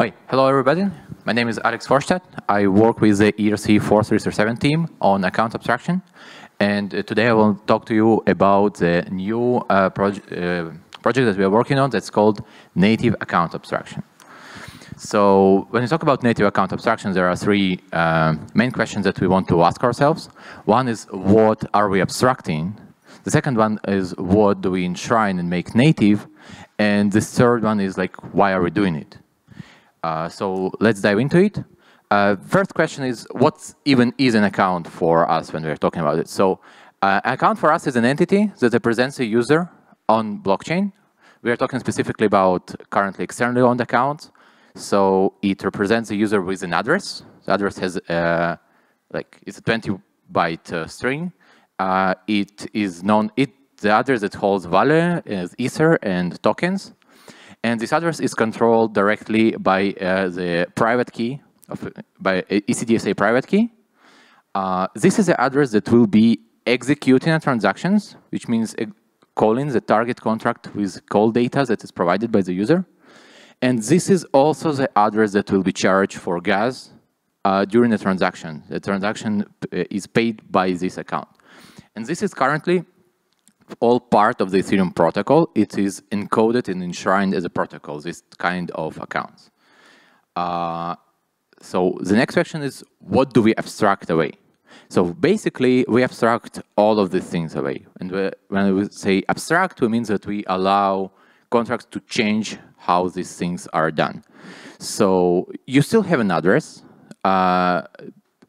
Hi, hello everybody. My name is Alex Forshtat. I work with the ERC 4337 team on account abstraction. And uh, today I will talk to you about the new uh, proje uh, project that we are working on that's called native account abstraction. So when we talk about native account abstraction, there are three uh, main questions that we want to ask ourselves. One is what are we abstracting? The second one is what do we enshrine and make native? And the third one is like, why are we doing it? Uh, so let's dive into it. Uh, first question is, what even is an account for us when we're talking about it? So uh, account for us is an entity that represents a user on blockchain. We are talking specifically about currently externally owned accounts. So it represents a user with an address. The address has uh, like it's a 20 byte uh, string. Uh, it is known it the address that holds value is ether and tokens. And this address is controlled directly by uh, the private key, of, by ECDSA private key. Uh, this is the address that will be executing a transactions, which means calling the target contract with call data that is provided by the user. And this is also the address that will be charged for gas uh, during the transaction. The transaction uh, is paid by this account. And this is currently all part of the Ethereum protocol. It is encoded and enshrined as a protocol, this kind of accounts. Uh, so the next question is, what do we abstract away? So basically, we abstract all of these things away. And we, when we say abstract, it means that we allow contracts to change how these things are done. So you still have an address. Uh,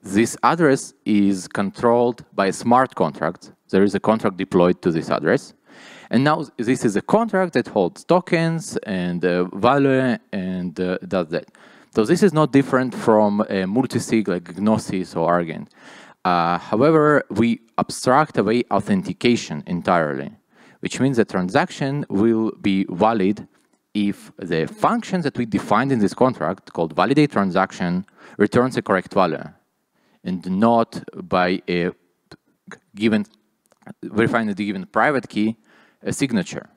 this address is controlled by a smart contract there is a contract deployed to this address. And now this is a contract that holds tokens and uh, value and uh, does that. So this is not different from a multisig like Gnosis or Argent. Uh, however, we abstract away authentication entirely, which means the transaction will be valid if the function that we defined in this contract called validate transaction returns a correct value and not by a given verifying the given private key, a signature.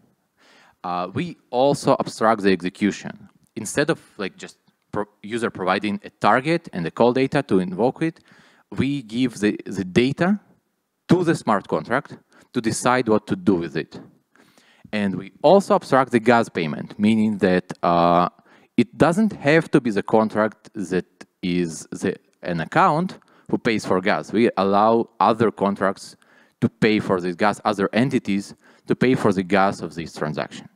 Uh, we also abstract the execution. Instead of like just pro user providing a target and the call data to invoke it, we give the, the data to the smart contract to decide what to do with it. And we also abstract the gas payment, meaning that uh, it doesn't have to be the contract that is the, an account who pays for gas. We allow other contracts to pay for this gas, other entities to pay for the gas of this transaction.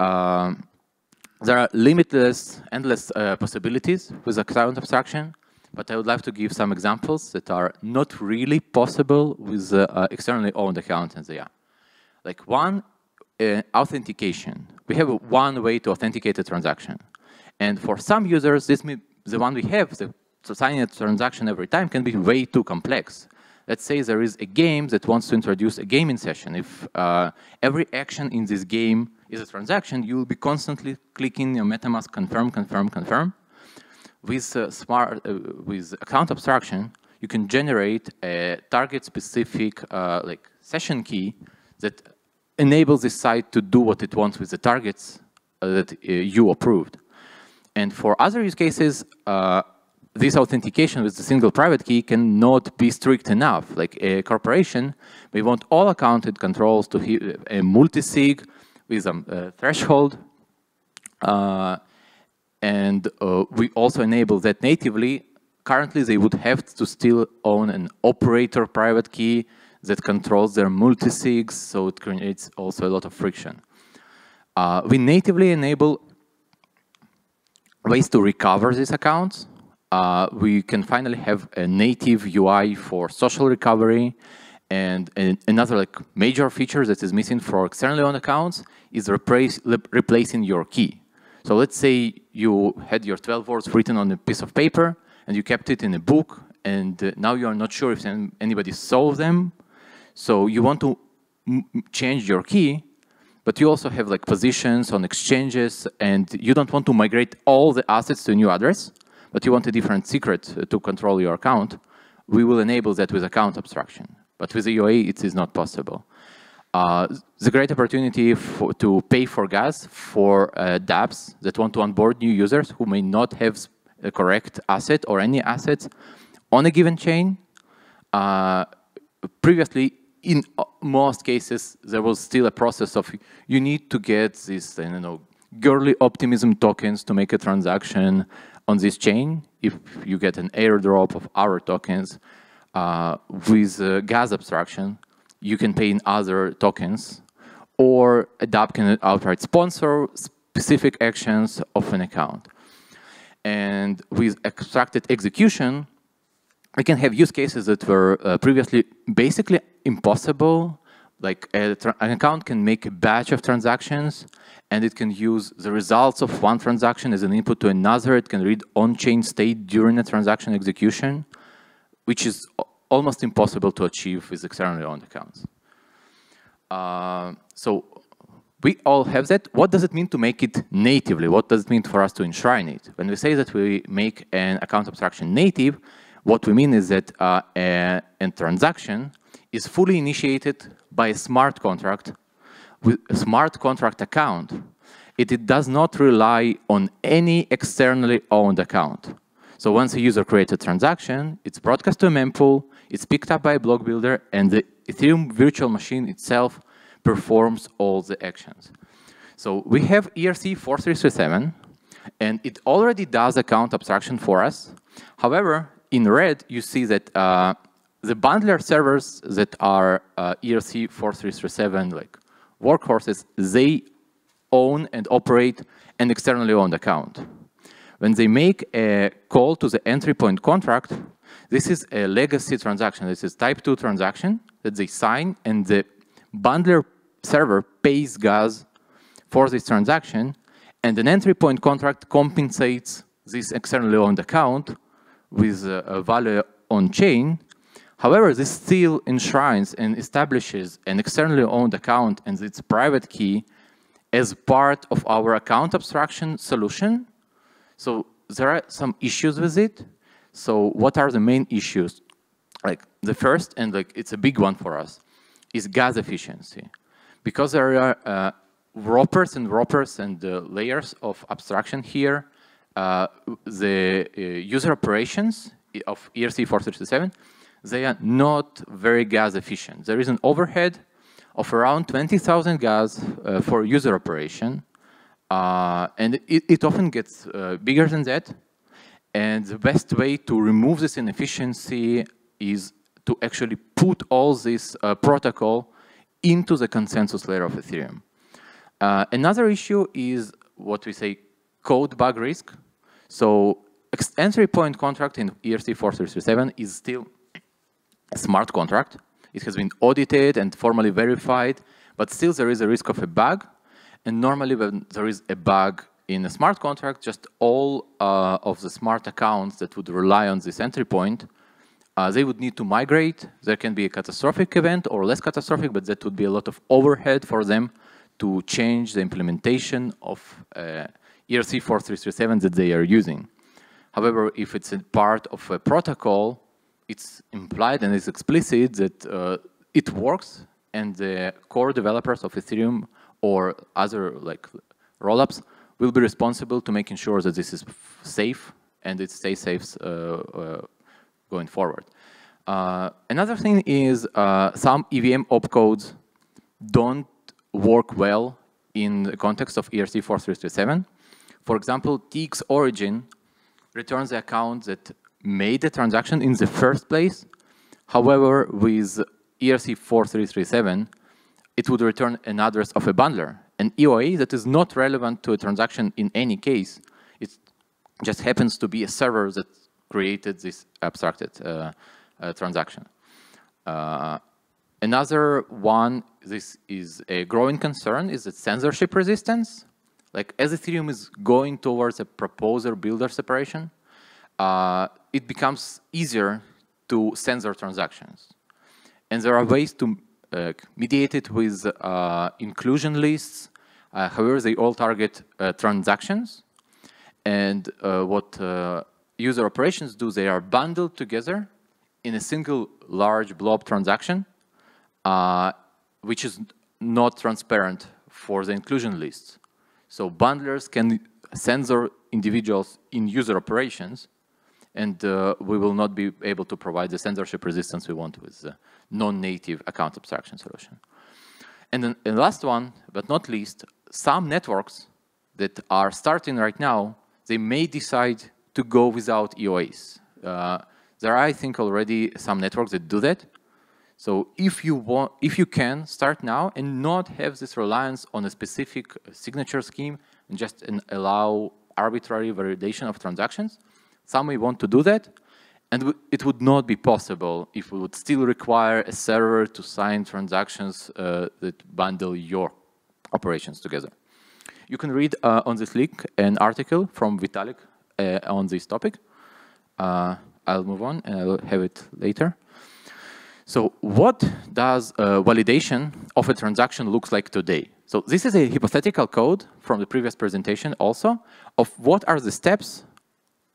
Um, there are limitless, endless uh, possibilities with account abstraction, but I would like to give some examples that are not really possible with uh, externally owned accounts and they are. Like one, uh, authentication. We have one way to authenticate a transaction. And for some users, this the one we have, the, signing a transaction every time can be way too complex let's say there is a game that wants to introduce a gaming session. If uh, every action in this game is a transaction, you will be constantly clicking your MetaMask confirm, confirm, confirm. With uh, smart, uh, with account abstraction, you can generate a target-specific uh, like session key that enables the site to do what it wants with the targets uh, that uh, you approved. And for other use cases, this authentication with the single private key cannot be strict enough. Like a corporation, we want all accounted controls to a multi-sig with a threshold. Uh, and uh, we also enable that natively. Currently, they would have to still own an operator private key that controls their multi-sigs, so it creates also a lot of friction. Uh, we natively enable ways to recover these accounts uh, we can finally have a native UI for social recovery. And, and, another like major feature that is missing for externally owned accounts is replace, replacing your key. So let's say you had your 12 words written on a piece of paper and you kept it in a book and uh, now you are not sure if anybody saw them. So you want to change your key, but you also have like positions on exchanges and you don't want to migrate all the assets to a new address but you want a different secret to control your account, we will enable that with account abstraction. But with the EOA, it is not possible. Uh, the great opportunity for, to pay for gas for uh, dApps that want to onboard new users who may not have a correct asset or any assets on a given chain. Uh, previously, in most cases, there was still a process of you need to get this, I don't know, Goerli optimism tokens to make a transaction on this chain. If you get an airdrop of our tokens uh, with uh, gas abstraction, you can pay in other tokens, or a dApp can outright sponsor specific actions of an account. And with abstracted execution, we can have use cases that were uh, previously basically impossible. Like an account can make a batch of transactions and it can use the results of one transaction as an input to another. It can read on-chain state during a transaction execution, which is almost impossible to achieve with externally owned accounts. Uh, so we all have that. What does it mean to make it natively? What does it mean for us to enshrine it? When we say that we make an account abstraction native, what we mean is that uh, a, a transaction is fully initiated by a smart contract with a smart contract account. It, it does not rely on any externally owned account. So once a user creates a transaction, it's broadcast to a mempool, it's picked up by a block builder, and the Ethereum virtual machine itself performs all the actions. So we have ERC 4337, and it already does account abstraction for us. However, in red, you see that uh, the bundler servers that are uh, ERC 4337, like workhorses, they own and operate an externally owned account. When they make a call to the entry point contract, this is a legacy transaction. This is type 2 transaction that they sign, and the bundler server pays gas for this transaction, and an entry point contract compensates this externally owned account with a, a value on chain. However, this still enshrines and establishes an externally owned account and its private key as part of our account abstraction solution. So there are some issues with it. So what are the main issues? Like the first, and like it's a big one for us, is gas efficiency. Because there are uh, wrappers and wrappers and uh, layers of abstraction here, uh, the uh, user operations of ERC-4337, they are not very gas efficient. There is an overhead of around 20,000 gas uh, for user operation, uh, and it, it, often gets bigger than that. And the best way to remove this inefficiency is to actually put all this uh, protocol into the consensus layer of Ethereum. Uh, another issue is what we say code bug risk. So entry point contract in ERC 4337 is still smart contract. It has been audited and formally verified, but still there is a risk of a bug. And normally when there is a bug in a smart contract, just all uh, of the smart accounts that would rely on this entry point, uh, they would need to migrate. There can be a catastrophic event or less catastrophic, but that would be a lot of overhead for them to change the implementation of uh, ERC 4337 that they are using. However, if it's a part of a protocol, it's implied and it's explicit that uh, it works and the core developers of Ethereum or other like rollups will be responsible to making sure that this is safe and it stays safe uh, uh, going forward. Uh, another thing is uh, some EVM opcodes don't work well in the context of ERC 4337. For example, TX origin returns the account that made the transaction in the first place. However, with ERC 4337, it would return an address of a bundler, an EOA that is not relevant to a transaction in any case. It just happens to be a server that created this abstracted uh, uh, transaction. Uh, another one, this is a growing concern, is that censorship resistance. Like as Ethereum is going towards a proposer-builder separation, uh, it becomes easier to censor transactions. And there are ways to uh, mediate it with uh, inclusion lists. Uh, however, they all target transactions. And what user operations do, they are bundled together in a single large blob transaction, uh, which is not transparent for the inclusion lists. So bundlers can censor individuals in user operations, and uh, we will not be able to provide the censorship resistance we want with the non-native account abstraction solution. And then the last one, but not least, some networks that are starting right now, they may decide to go without EOAs. Uh, there are, I think, already some networks that do that. So if you want, if you can start now and not have this reliance on a specific signature scheme and just allow arbitrary validation of transactions, some may want to do that. And it would not be possible if we would still require a server to sign transactions uh, that bundle your operations together. You can read uh, on this link an article from Vitalik uh, on this topic. Uh, I'll move on and I'll have it later. So what does uh, validation of a transaction looks like today? So this is a hypothetical code from the previous presentation also of what are the steps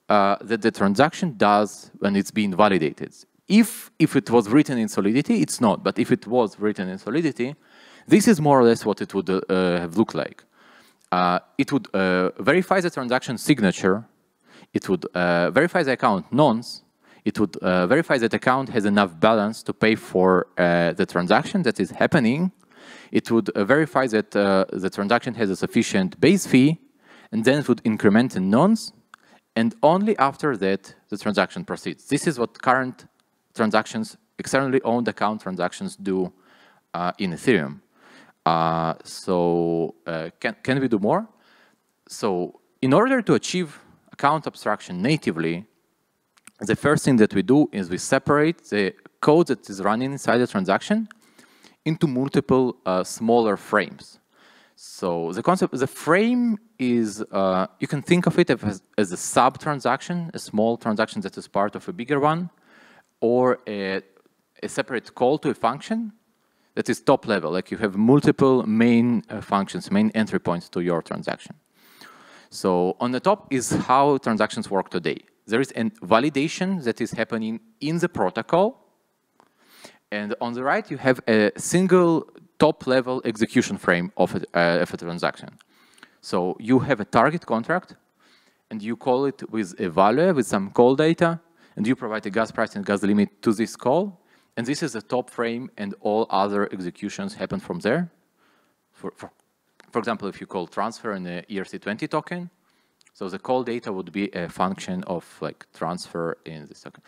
uh, that the transaction does when it's being validated. If, if it was written in Solidity, it's not. But if it was written in Solidity, this is more or less what it would uh, have looked like. Uh, it would uh, verify the transaction signature. It would uh, verify the account nonce. It would verify that account has enough balance to pay for the transaction that is happening. It would verify that the transaction has a sufficient base fee, and then it would increment in nonce and only after that the transaction proceeds. This is what current transactions, externally owned account transactions do uh, in Ethereum. Uh, so uh, can, can we do more? So in order to achieve account abstraction natively, the first thing that we do is we separate the code that is running inside the transaction into multiple uh, smaller frames. So the concept, the frame is, uh, you can think of it as, as a sub-transaction, a small transaction that is part of a bigger one, or a, a separate call to a function that is top level, like you have multiple main uh, functions, main entry points to your transaction. So on the top is how transactions work today. There is a validation that is happening in the protocol. And on the right, you have a single top-level execution frame of a, uh, of a transaction. So you have a target contract, and you call it with a value, with some call data, and you provide a gas price and gas limit to this call. And this is the top frame, and all other executions happen from there. For, for, for example, if you call transfer in the ERC20 token, so the call data would be a function of like transfer in this token.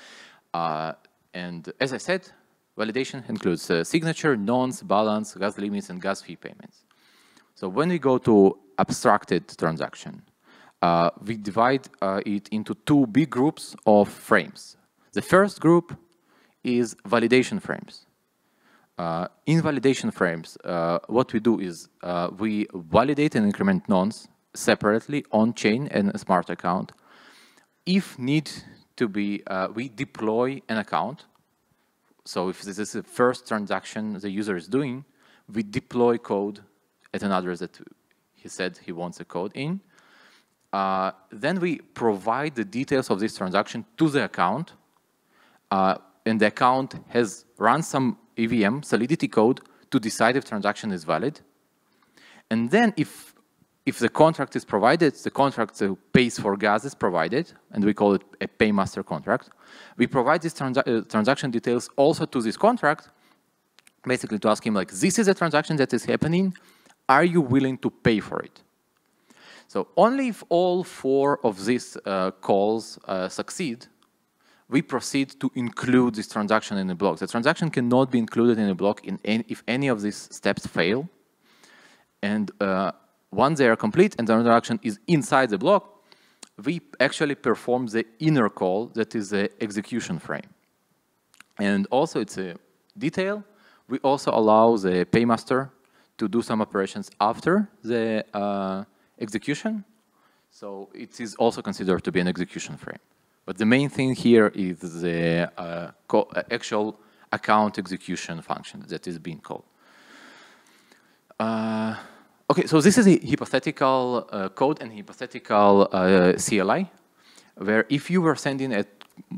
Uh, and as I said, Validation includes uh, signature, nonce, balance, gas limits, and gas fee payments. So when we go to abstracted transaction, uh, we divide uh, it into two big groups of frames. The first group is validation frames. Uh, in validation frames, uh, what we do is uh, we validate and increment nonce separately on-chain and a smart account. If need to be, we deploy an account so if this is the first transaction the user is doing, we deploy code at an address that he said he wants a code in. Uh, then we provide the details of this transaction to the account, uh, and the account has run some EVM Solidity code to decide if transaction is valid. And then if if the contract is provided, the contract that pays for gas is provided, and we call it a paymaster contract. We provide these uh, transaction details also to this contract, basically to ask him like, this is a transaction that is happening, are you willing to pay for it? So only if all four of these uh, calls uh, succeed, we proceed to include this transaction in the block. The transaction cannot be included in a block in any, if any of these steps fail. And uh, once they are complete and the interaction is inside the block, we actually perform the inner call that is the execution frame. And also it's a detail. We also allow the paymaster to do some operations after the uh, execution. So it is also considered to be an execution frame. But the main thing here is the uh, actual account execution function that is being called. Uh, Okay, so this is a hypothetical uh, code and hypothetical uh, CLI, where if you were sending a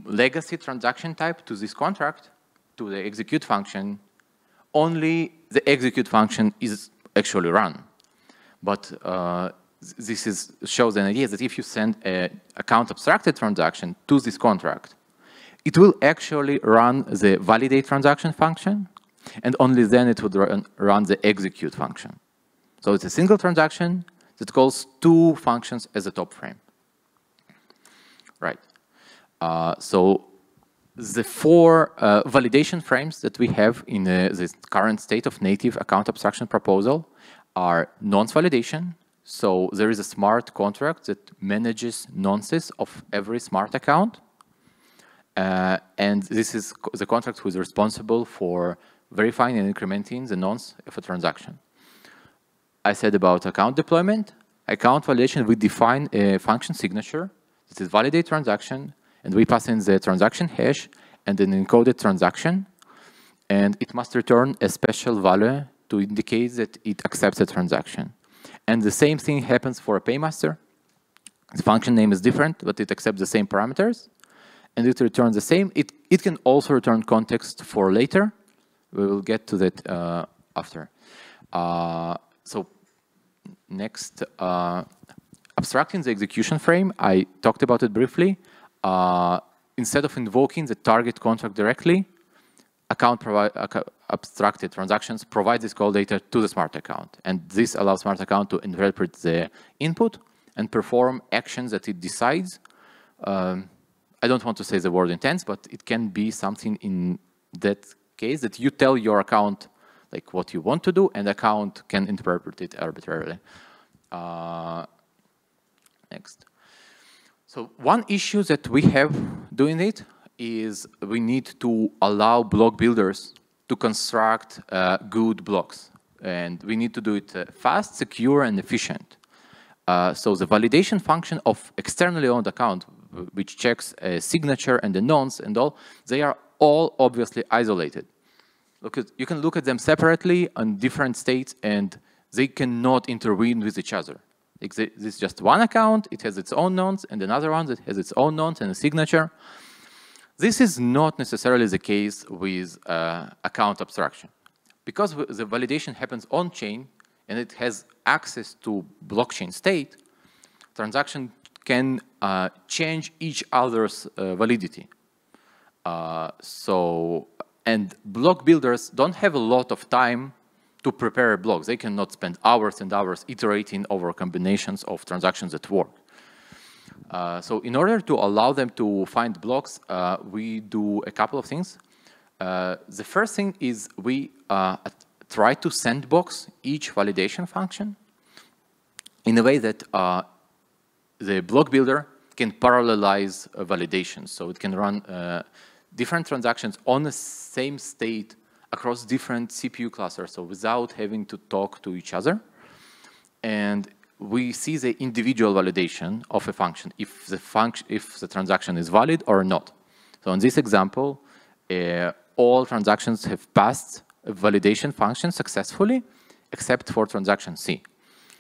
legacy transaction type to this contract, to the execute function, only the execute function is actually run. But uh, this is, shows an idea that if you send a account abstracted transaction to this contract, it will actually run the validate transaction function, and only then it would run, run the execute function. So it's a single transaction that calls two functions as a top frame. Right. Uh, so the four uh, validation frames that we have in uh, the current state of native account abstraction proposal are nonce validation. So there is a smart contract that manages nonces of every smart account. Uh, and this is the contract who is responsible for verifying and incrementing the nonce of a transaction. I said about account deployment. Account validation, we define a function signature. This is validate transaction and we pass in the transaction hash and an encoded transaction, and it must return a special value to indicate that it accepts a transaction. And the same thing happens for a paymaster. The function name is different, but it accepts the same parameters, and it returns the same. It, it can also return context for later. We will get to that uh, after. Uh, so next, uh, abstracting the execution frame, I talked about it briefly uh, instead of invoking the target contract directly, account uh, abstracted transactions provide this call data to the smart account. And this allows smart account to interpret the input and perform actions that it decides. Um, I don't want to say the word intents, but it can be something in that case that you tell your account like what you want to do and account can interpret it arbitrarily. Uh, next. So one issue that we have doing it is we need to allow block builders to construct uh, good blocks. And we need to do it uh, fast, secure, and efficient. Uh, so the validation function of externally owned account, which checks a signature and the nonce and all, they are all obviously isolated. Look at, you can look at them separately on different states and they cannot intervene with each other. This is just one account, it has its own nonce, and another one that has its own nonce and a signature. This is not necessarily the case with uh, account abstraction. Because the validation happens on-chain and it has access to blockchain state, transaction can uh, change each other's uh, validity. Uh, so, and block builders don't have a lot of time to prepare blocks. They cannot spend hours and hours iterating over combinations of transactions that work. Uh, so in order to allow them to find blocks, uh, we do a couple of things. Uh, the first thing is we uh, try to sandbox each validation function in a way that uh, the block builder can parallelize validations. So it can run uh, different transactions on the same state across different CPU clusters, so without having to talk to each other. And we see the individual validation of a function, if the function, if the transaction is valid or not. So in this example, uh, all transactions have passed a validation function successfully, except for transaction C.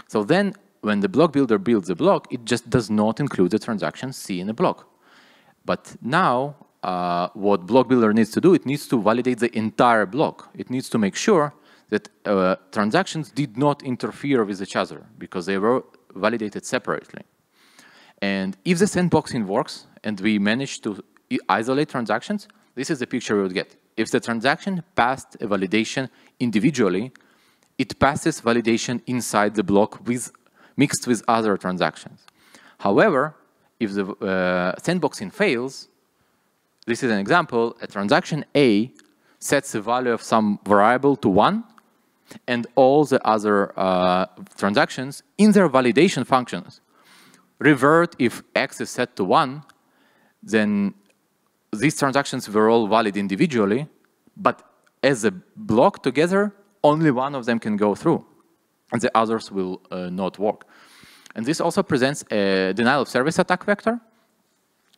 So then, when the block builder builds a block, it just does not include the transaction C in the block. But now, uh, what block builder needs to do, it needs to validate the entire block. It needs to make sure that uh, transactions did not interfere with each other because they were validated separately. And if the sandboxing works and we manage to isolate transactions, this is the picture we would get. If the transaction passed a validation individually, it passes validation inside the block with mixed with other transactions. However, if the uh, sandboxing fails, this is an example, a transaction A sets the value of some variable to 1, and all the other uh, transactions in their validation functions revert if x is set to 1, then these transactions were all valid individually, but as a block together, only one of them can go through, and the others will uh, not work. And this also presents a denial of service attack vector,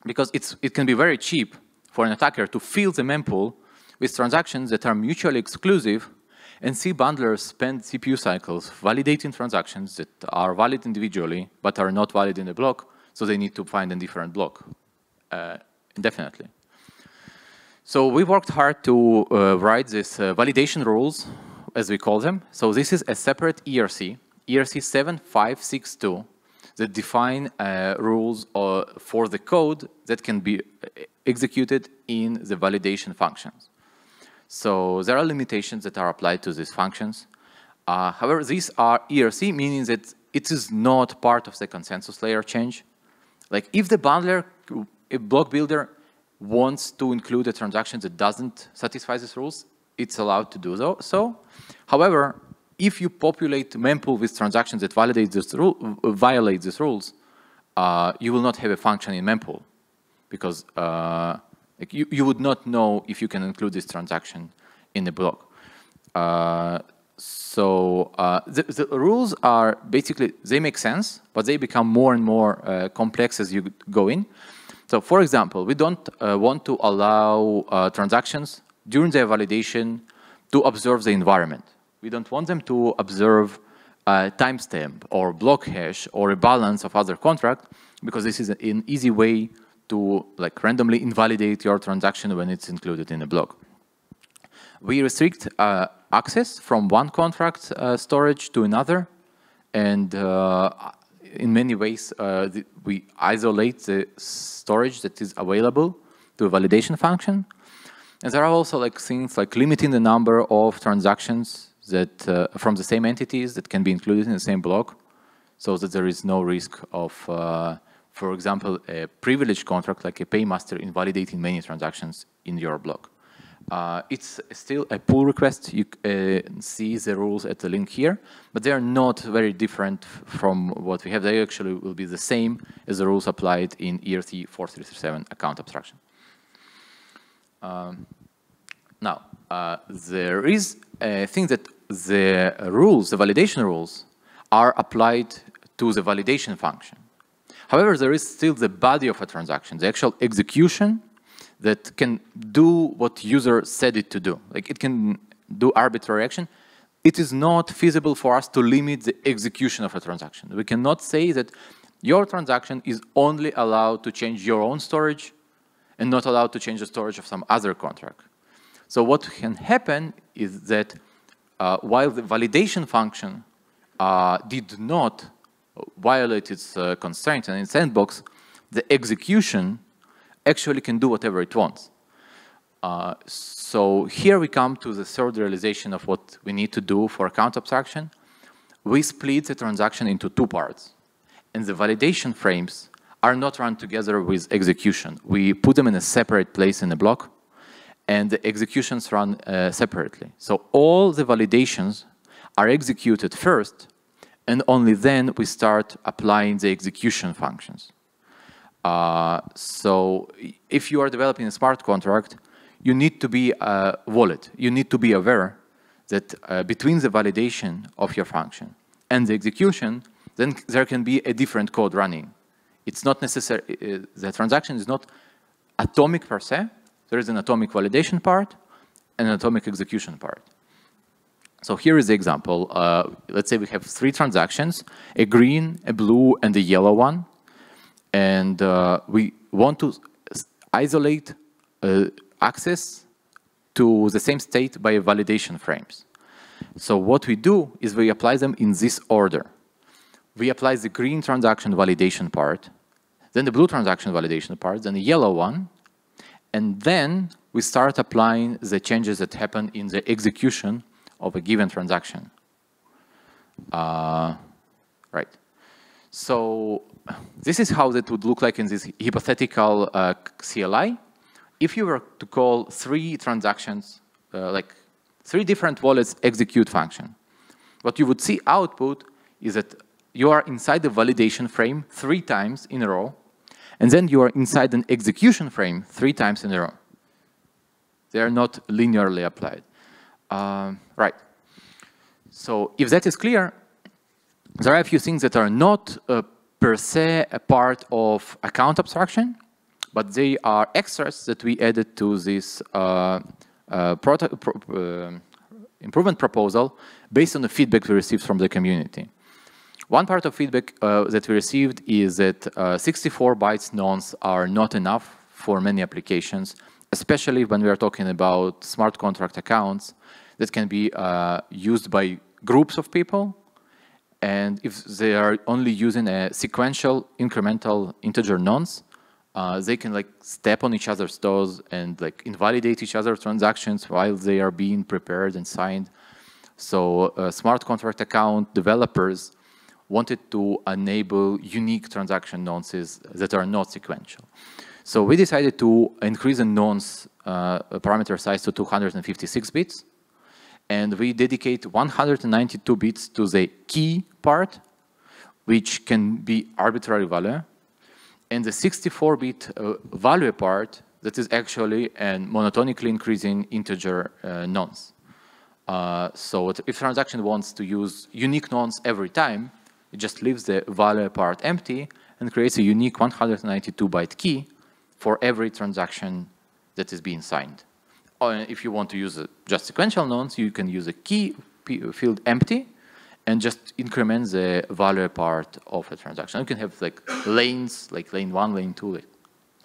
because it's, it can be very cheap for an attacker to fill the mempool with transactions that are mutually exclusive and see bundlers spend CPU cycles validating transactions that are valid individually but are not valid in the block, so they need to find a different block uh, indefinitely. So we worked hard to uh, write these uh, validation rules as we call them. So this is a separate ERC, ERC 7562, that define uh, rules uh, for the code that can be uh, executed in the validation functions. So there are limitations that are applied to these functions. Uh, however, these are ERC, meaning that it is not part of the consensus layer change. Like if the bundler, a block builder wants to include a transaction that doesn't satisfy these rules, it's allowed to do so. However, if you populate mempool with transactions that validate this rule, violate these rules, uh, you will not have a function in mempool because uh, like you, you would not know if you can include this transaction in the block. Uh, so uh, the, the, rules are basically, they make sense, but they become more and more uh, complex as you go in. So for example, we don't uh, want to allow transactions during their validation to observe the environment. We don't want them to observe a timestamp or block hash or a balance of other contract because this is an easy way to like randomly invalidate your transaction when it's included in a block. We restrict uh, access from one contract uh, storage to another and uh, in many ways uh, we isolate the storage that is available to a validation function and there are also like things like limiting the number of transactions that uh, from the same entities that can be included in the same block so that there is no risk of, uh, for example, a privileged contract like a paymaster invalidating many transactions in your block. Uh, it's still a pull request. You uh, see the rules at the link here, but they are not very different from what we have. They actually will be the same as the rules applied in ERC 4337 account abstraction. Um, now, uh, there is a thing that the rules, the validation rules, are applied to the validation function. However, there is still the body of a transaction, the actual execution that can do what user said it to do. Like it can do arbitrary action. It is not feasible for us to limit the execution of a transaction. We cannot say that your transaction is only allowed to change your own storage and not allowed to change the storage of some other contract. So what can happen is that uh, while the validation function uh, did not violate its uh, constraints and its sandbox, the execution actually can do whatever it wants. Uh, so here we come to the third realization of what we need to do for account abstraction. We split the transaction into two parts. And the validation frames are not run together with execution. We put them in a separate place in a block, and the executions run uh, separately. So all the validations are executed first, and only then we start applying the execution functions. Uh, so if you are developing a smart contract, you need to be a wallet. You need to be aware that uh, between the validation of your function and the execution, then there can be a different code running. It's not necessary, uh, the transaction is not atomic per se. There is an atomic validation part and an atomic execution part. So here is the example. Uh, let's say we have three transactions, a green, a blue, and a yellow one. And uh, we want to isolate uh, access to the same state by validation frames. So what we do is we apply them in this order we apply the green transaction validation part, then the blue transaction validation part, then the yellow one, and then we start applying the changes that happen in the execution of a given transaction. Uh, right. So this is how that would look like in this hypothetical uh, CLI. If you were to call three transactions, uh, like three different wallets execute function, what you would see output is that you are inside the validation frame three times in a row, and then you are inside an execution frame three times in a row. They are not linearly applied. Um, right. So if that is clear, there are a few things that are not uh, per se a part of account abstraction, but they are extras that we added to this uh, uh, pro uh, improvement proposal based on the feedback we received from the community. One part of feedback uh, that we received is that uh, 64 bytes nonce are not enough for many applications, especially when we are talking about smart contract accounts that can be uh, used by groups of people. And if they are only using a sequential incremental integer nonce, uh, they can like step on each other's toes and like invalidate each other's transactions while they are being prepared and signed. So uh, smart contract account developers wanted to enable unique transaction nonces that are not sequential. So we decided to increase the nonce uh, parameter size to 256 bits. And we dedicate 192 bits to the key part, which can be arbitrary value. And the 64-bit uh, value part that is actually a monotonically increasing integer uh, nonce. Uh, so if transaction wants to use unique nonce every time, it just leaves the value part empty and creates a unique 192 byte key for every transaction that is being signed. Or if you want to use just sequential nonce, you can use a key field empty and just increment the value part of a transaction. You can have like lanes, like lane one, lane two,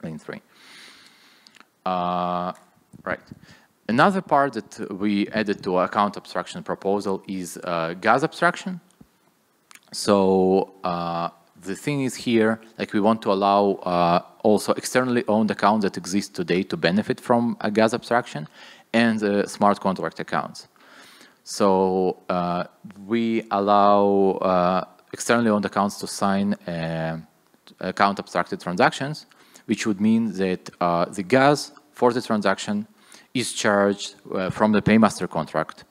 lane three. Uh, right. Another part that we added to account abstraction proposal is uh, gas abstraction. So uh, the thing is here, like we want to allow uh, also externally owned accounts that exist today to benefit from a gas abstraction and uh, smart contract accounts. So uh, we allow uh, externally owned accounts to sign uh, account abstracted transactions, which would mean that the gas for the transaction is charged from the paymaster contract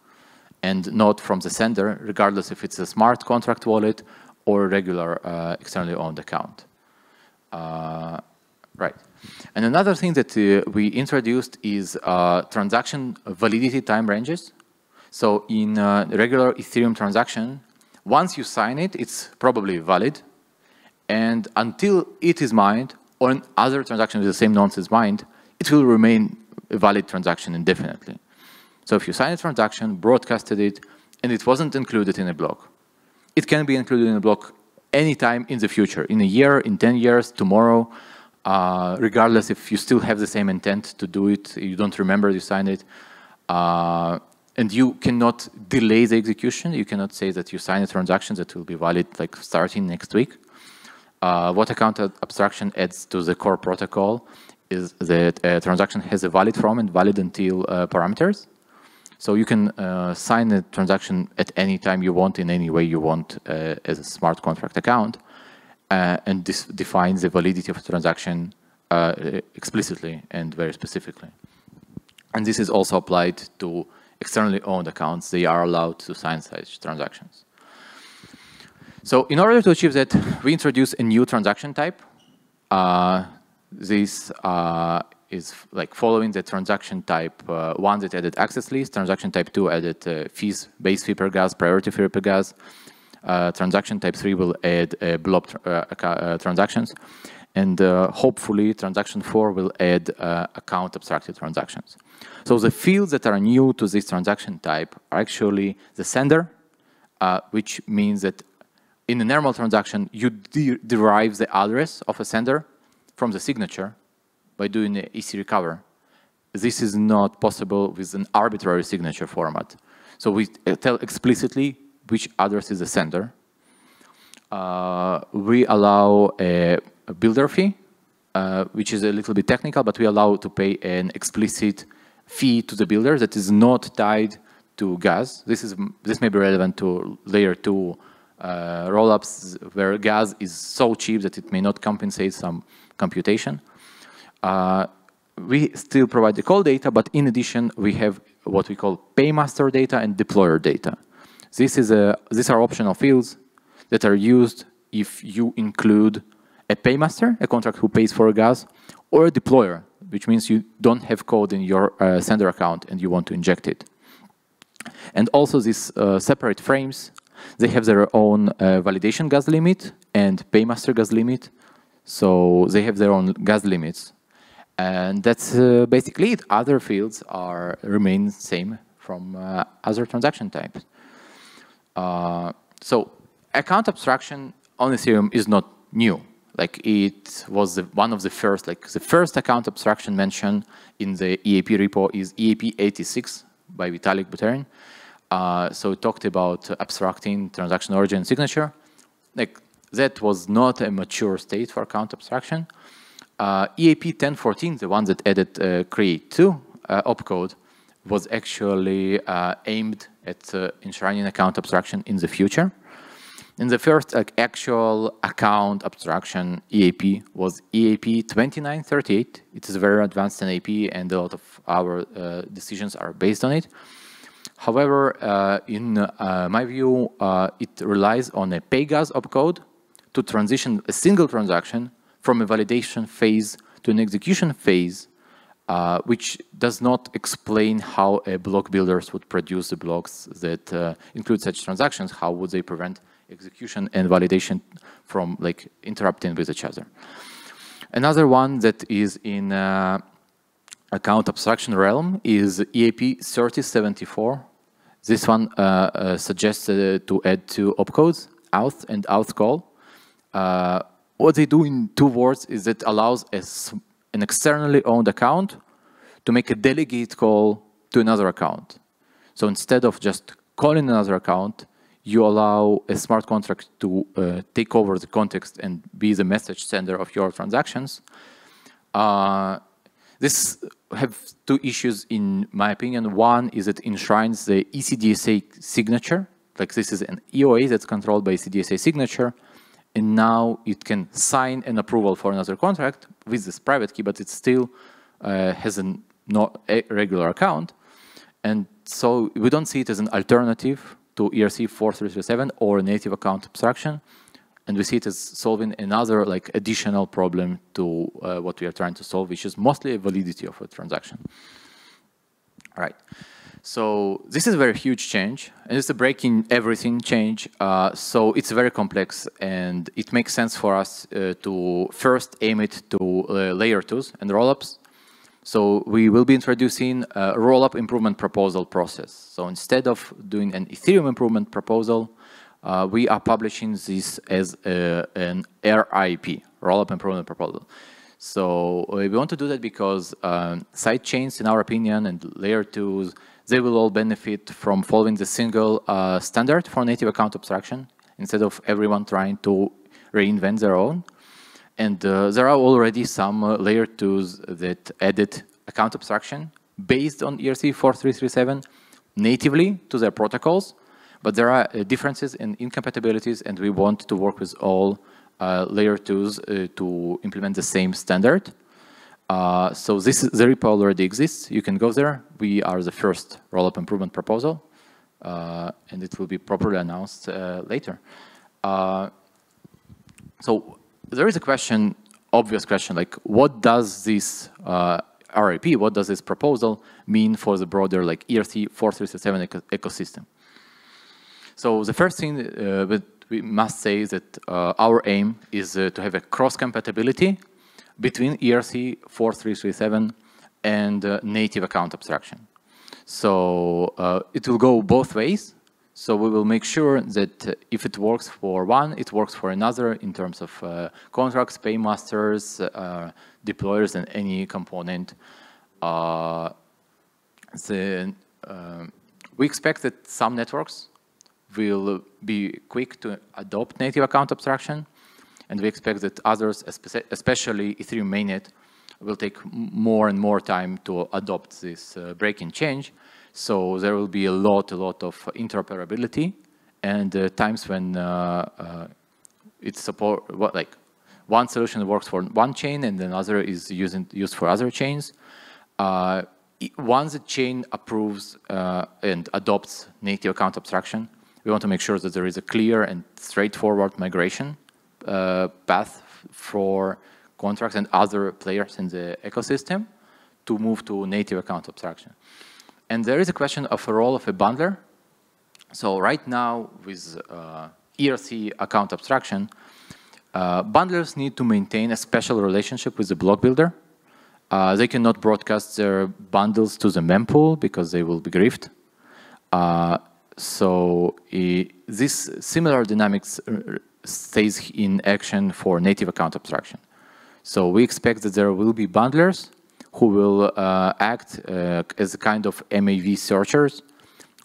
and not from the sender, regardless if it's a smart contract wallet or a regular uh, externally owned account. Uh, right. And another thing that uh, we introduced is uh, transaction validity time ranges. So in uh, regular Ethereum transaction, once you sign it, it's probably valid. And until it is mined, or in other transactions with the same nonce is mined, it will remain a valid transaction indefinitely. So if you sign a transaction, broadcasted it, and it wasn't included in a block, it can be included in a block anytime in the future, in a year, in 10 years, tomorrow, uh, regardless if you still have the same intent to do it, you don't remember you signed it, uh, and you cannot delay the execution. You cannot say that you sign a transaction that will be valid like starting next week. Uh, what account abstraction adds to the core protocol is that a transaction has a valid from and valid until uh, parameters. So you can uh, sign a transaction at any time you want, in any way you want, uh, as a smart contract account, uh, and this defines the validity of a transaction uh, explicitly and very specifically. And this is also applied to externally owned accounts. They are allowed to sign such transactions. So in order to achieve that, we introduce a new transaction type. Uh, this uh, is like following the transaction type uh, one that added access list, transaction type two added uh, fees, base fee per gas, priority fee per gas. Uh, transaction type three will add blob uh, uh, transactions. And hopefully transaction four will add account abstracted transactions. So the fields that are new to this transaction type are actually the sender, which means that in a normal transaction, you de derive the address of a sender from the signature by doing the EC recover. This is not possible with an arbitrary signature format. So we tell explicitly which address is the sender. Uh, we allow a, a builder fee, uh, which is a little bit technical, but we allow to pay an explicit fee to the builder that is not tied to gas. This is this may be relevant to layer two uh, rollups where gas is so cheap that it may not compensate some computation. Uh, we still provide the call data, but in addition, we have what we call paymaster data and deployer data. This is a, these are optional fields that are used if you include a paymaster, a contract who pays for gas, or a deployer, which means you don't have code in your uh, sender account and you want to inject it. And also these uh, separate frames, they have their own uh, validation gas limit and paymaster gas limit. So they have their own gas limits. And that's uh, basically it. Other fields are remain same from uh, other transaction types. Uh, so account abstraction on Ethereum is not new. Like it was the, one of the first, like the first account abstraction mentioned in the EIP repo is EIP 86 by Vitalik Buterin. Uh, so it talked about abstracting transaction origin signature. Like that was not a mature state for account abstraction. Uh, EIP 1014, the one that added uh, create2 uh, opcode, was actually uh, aimed at uh, enshrining account abstraction in the future. In the first like, actual account abstraction EIP was EIP 2938. It is a very advanced EIP and a lot of our uh, decisions are based on it. However, uh, in uh, my view, uh, it relies on a PAYGAS opcode to transition a single transaction from a validation phase to an execution phase, uh, which does not explain how a block builders would produce the blocks that uh, include such transactions. How would they prevent execution and validation from like interrupting with each other? Another one that is in uh, account abstraction realm is EIP 3074. This one uh, uh, suggests uh, to add two opcodes, auth and auth call. What they do in two words is it allows an externally owned account to make a delegate call to another account. So instead of just calling another account, you allow a smart contract to uh, take over the context and be the message sender of your transactions. Uh, this have two issues in my opinion. One is it enshrines the ECDSA signature. Like this is an EOA that's controlled by ECDSA signature. And now it can sign an approval for another contract with this private key, but it still uh, has a not a regular account. And so we don't see it as an alternative to ERC 4337 or native account abstraction and we see it as solving another like additional problem to uh, what we are trying to solve, which is mostly a validity of a transaction. All right. So this is a very huge change, and it's a breaking everything change. Uh, so it's very complex, and it makes sense for us uh, to first aim it to uh, layer twos and rollups. So we will be introducing a rollup improvement proposal process. So instead of doing an Ethereum improvement proposal, uh, we are publishing this as a, an RIP, Rollup Improvement Proposal. So uh, we want to do that because um, side chains, in our opinion, and layer twos, they will all benefit from following the single uh, standard for native account abstraction instead of everyone trying to reinvent their own. And uh, there are already some uh, layer twos that added account abstraction based on ERC 4337 natively to their protocols but there are uh, differences in incompatibilities, and we want to work with all uh, layer twos uh, to implement the same standard. Uh, so this is, the repo already exists. You can go there. We are the first rollup improvement proposal, uh, and it will be properly announced uh, later. so there is a question, obvious question, like what does this RIP, what does this proposal mean for the broader like ERC 4337 eco ecosystem? So the first thing uh, that we must say is that uh, our aim is uh, to have a cross-compatibility between ERC 4337 and uh, native account abstraction. So uh, it will go both ways. So we will make sure that uh, if it works for one, it works for another in terms of contracts, paymasters, deployers, and any component. the, we expect that some networks will be quick to adopt native account abstraction. And we expect that others, especially Ethereum mainnet, will take more and more time to adopt this uh, breaking change. So there will be a lot, a lot of interoperability and uh, times when uh, uh it's support, what, like one solution works for one chain and another is using, used for other chains. Uh, once a chain approves uh, and adopts native account abstraction, we want to make sure that there is a clear and straightforward migration uh, path for contracts and other players in the ecosystem to move to native account abstraction. And there is a question of a role of a bundler. So right now with uh, ERC account abstraction, uh, bundlers need to maintain a special relationship with the block builder. Uh, they cannot broadcast their bundles to the mempool because they will be griefed. Uh, so this similar dynamics stays in action for native account abstraction. So we expect that there will be bundlers who will uh, act uh, as a kind of MEV searchers,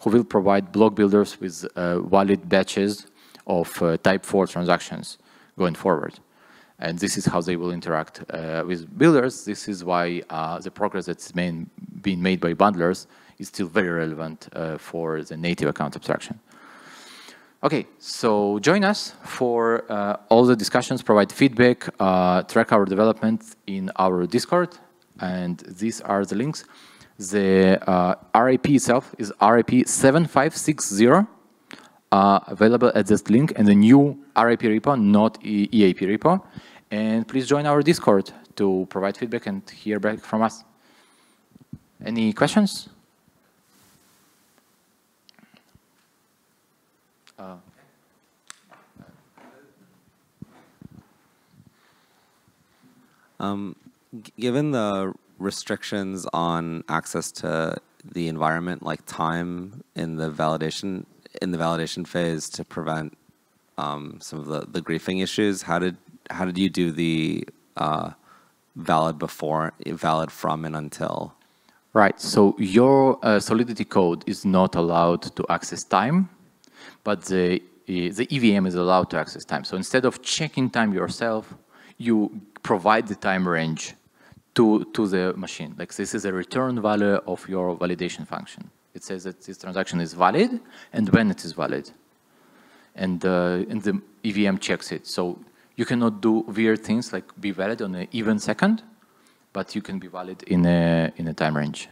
who will provide block builders with uh, valid batches of uh, type 4 transactions going forward. And this is how they will interact uh, with builders. This is why the progress that's been, being made by bundlers is still very relevant for the native account abstraction. Okay, so join us for uh, all the discussions, provide feedback, uh, track our development in our Discord, and these are the links. The uh, RIP itself is RIP 7560, uh, available at this link, and the new RIP repo, not EIP repo. And please join our Discord to provide feedback and hear back from us. Any questions? Uh, um, given the restrictions on access to the environment, like time in the validation in the validation phase to prevent um, some of the, the griefing issues, how did how did you do the uh, valid before, valid from and until? Right. So your uh, Solidity code is not allowed to access time but the, the EVM is allowed to access time. So instead of checking time yourself, you provide the time range to, to the machine. Like this is a return value of your validation function. It says that this transaction is valid and when it is valid. And, uh, and the EVM checks it. So you cannot do weird things like be valid on an even second, but you can be valid in a, in a time range.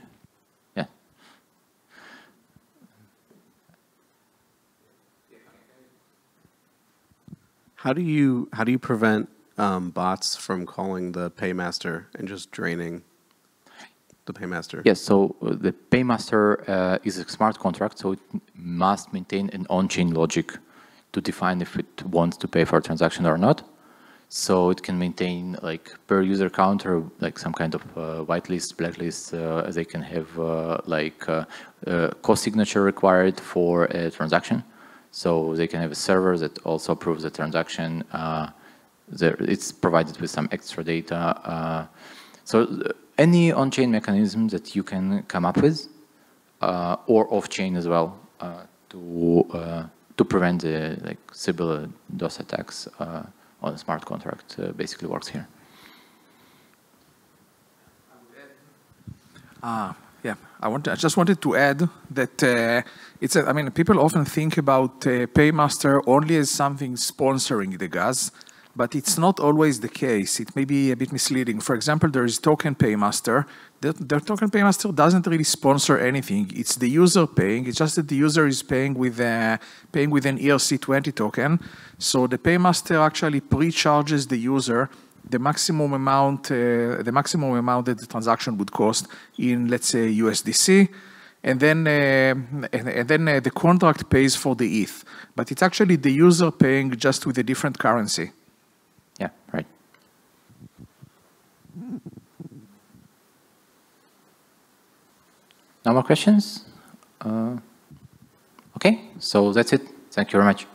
How do you how do you prevent um, bots from calling the paymaster and just draining the paymaster? Yes. So uh, the paymaster uh, is a smart contract, so it must maintain an on-chain logic to define if it wants to pay for a transaction or not. So it can maintain like per user counter, like some kind of uh, whitelist, blacklist. Uh, they can have uh, like uh, co-signature required for a transaction. So they can have a server that also approves the transaction. Uh, it's provided with some extra data. Uh, so uh, any on-chain mechanism that you can come up with, uh, or off-chain as well, uh, to uh, to prevent the like Sybil DOS attacks on a smart contract, basically works here. Ah, yeah, I want. I just wanted to add that uh, it's. A, I mean, people often think about uh, Paymaster only as something sponsoring the gas, but it's not always the case. It may be a bit misleading. For example, there is Token Paymaster. The, the Token Paymaster doesn't really sponsor anything. It's the user paying. It's just that the user is paying with a, uh, paying with an ERC20 token. So the Paymaster actually pre-charges the user the maximum amount, uh, the maximum amount that the transaction would cost in, let's say, USDC, and then uh, and, then uh, the contract pays for the ETH. But it's actually the user paying just with a different currency. Yeah, right. No more questions? Uh, okay, so that's it. Thank you very much.